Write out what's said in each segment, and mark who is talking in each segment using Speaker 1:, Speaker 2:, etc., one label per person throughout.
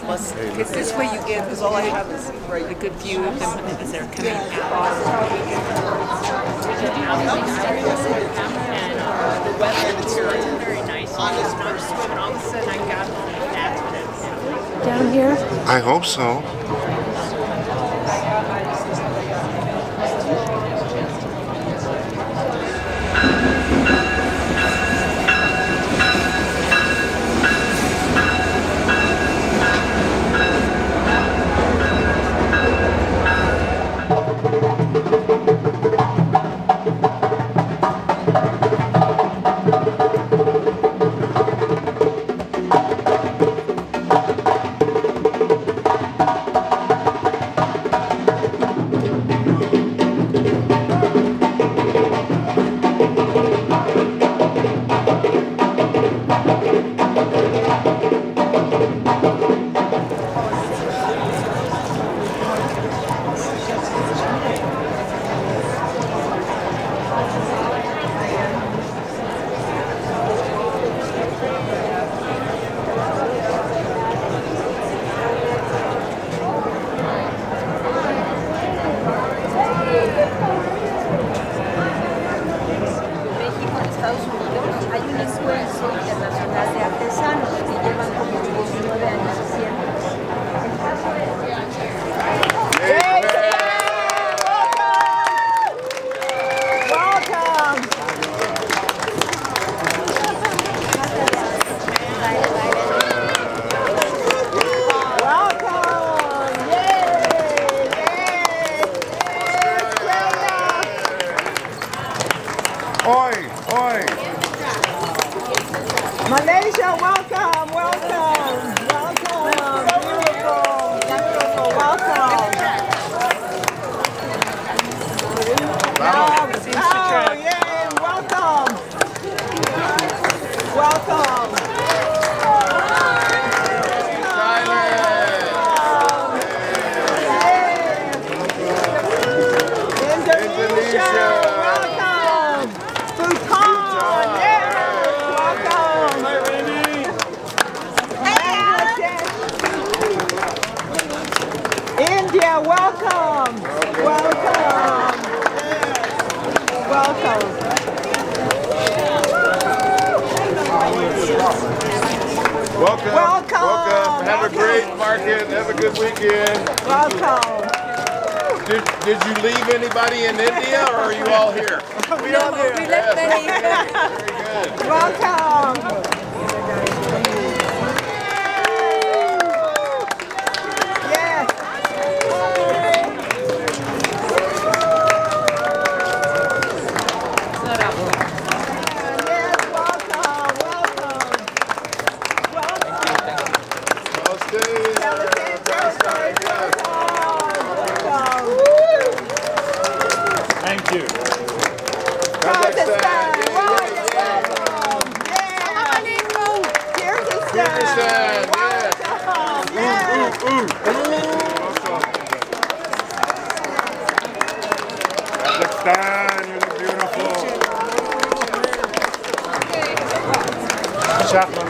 Speaker 1: Plus, it's this way you get, because all I have is a good view of them as they're coming out. And uh, the weather was very nice. And all of a sudden I got home and that's when it happened.
Speaker 2: Down here?
Speaker 3: I hope so.
Speaker 4: Market. Have a good weekend.
Speaker 5: Welcome.
Speaker 4: Did, did you leave anybody in India or are you all here?
Speaker 5: We are
Speaker 1: We left many.
Speaker 4: Very good.
Speaker 5: Welcome.
Speaker 6: Thank you.
Speaker 5: Kazakhstan,
Speaker 4: Yay,
Speaker 5: welcome. Yeah. Kyrgyzstan,
Speaker 4: Kyrgyzstan,
Speaker 5: welcome. Yes.
Speaker 6: Kazakhstan, you look beautiful. Chapman,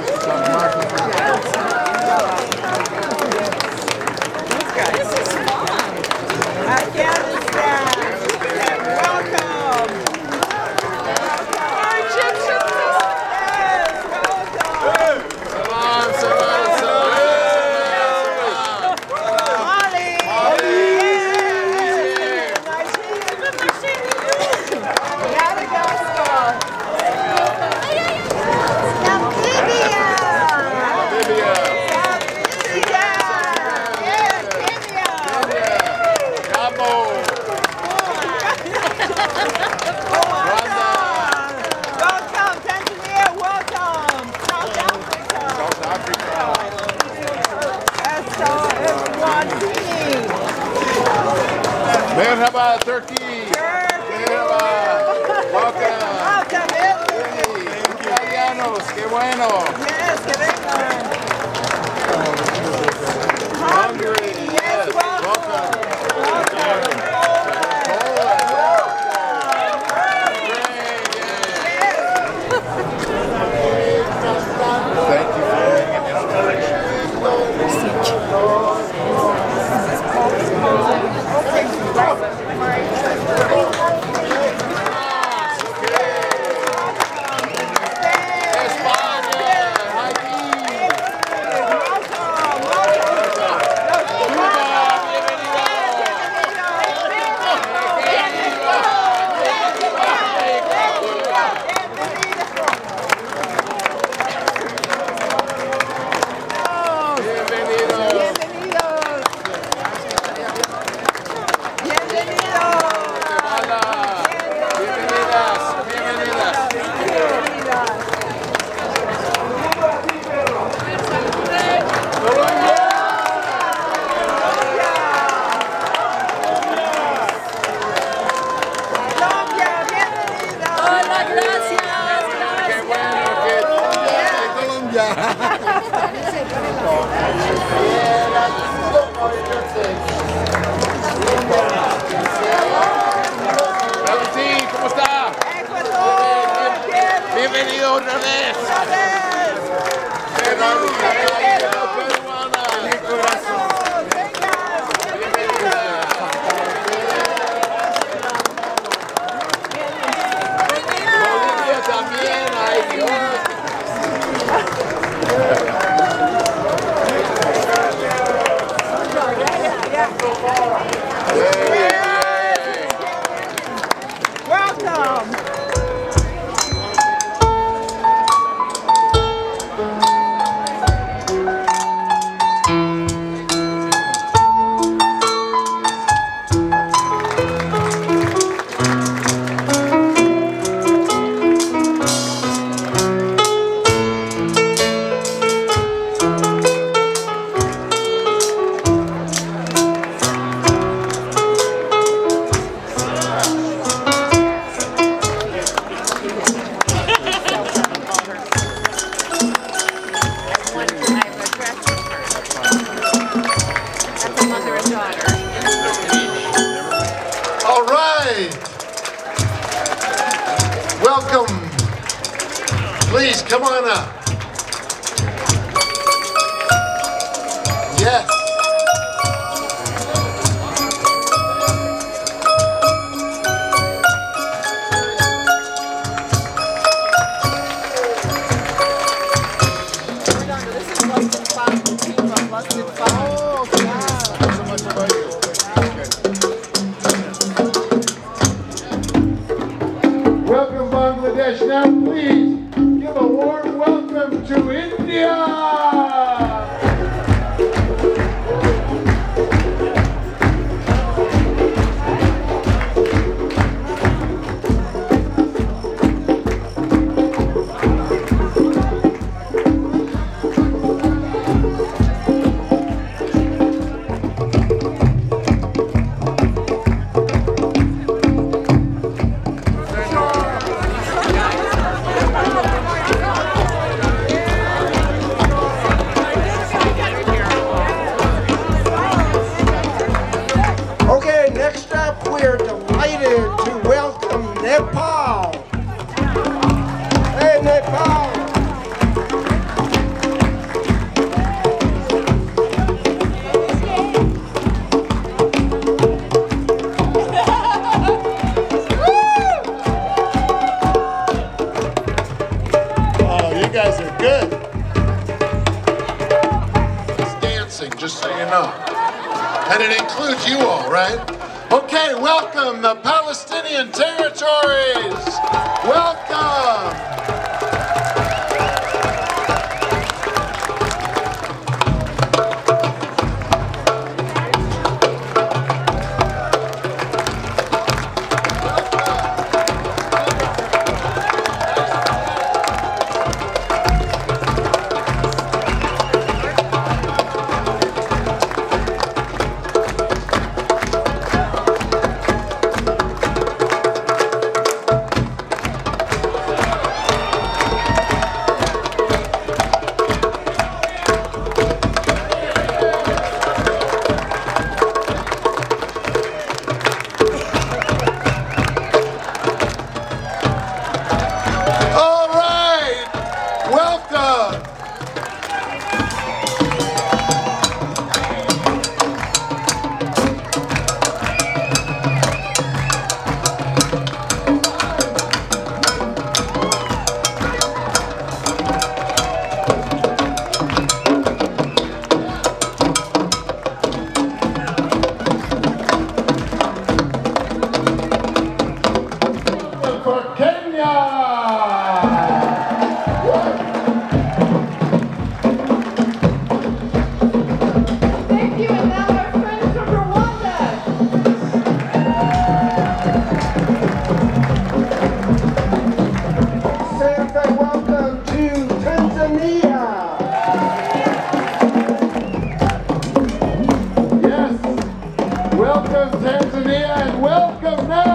Speaker 5: Afghanistan,
Speaker 4: Italianos, qué bueno.
Speaker 5: Yes, que vengan.
Speaker 4: Hungary,
Speaker 5: São Paulo.
Speaker 2: Vitória! You guys are good. He's dancing, just so you know. And it includes you all, right? Okay, welcome the Palestinian territories. Welcome. Welcome Tanzania and welcome
Speaker 1: now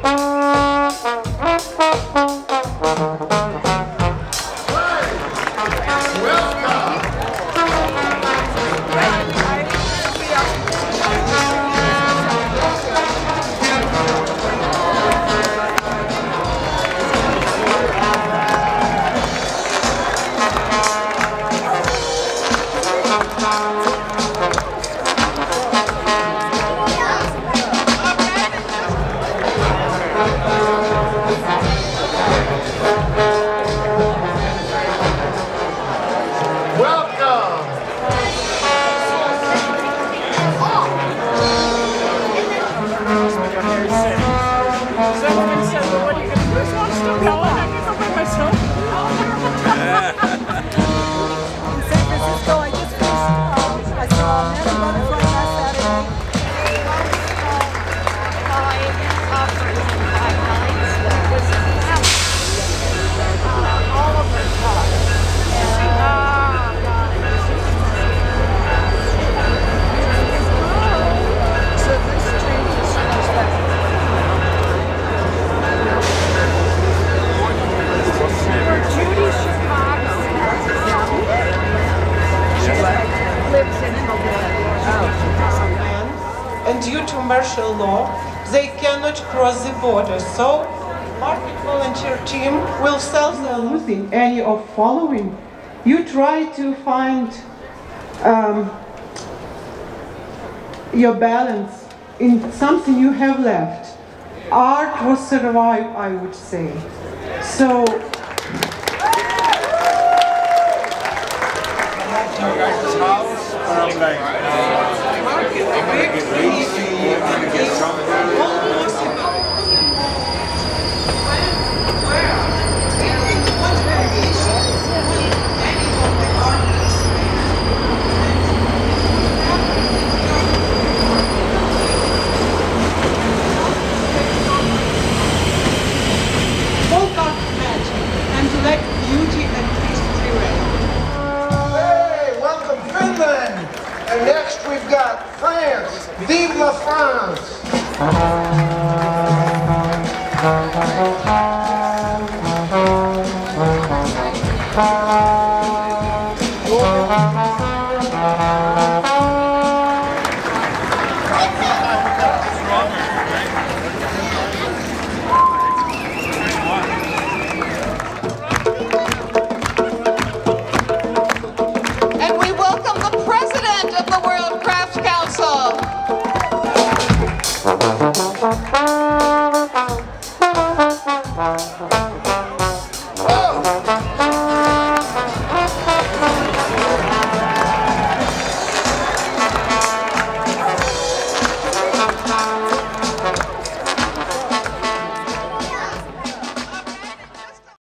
Speaker 7: Oh! Due to martial law, they cannot cross the border. So, market volunteer team will sell them losing any of following. You try to find um, your balance in something you have left. Art will survive, I would say. So, folk And
Speaker 5: next we've got France. Vive la France.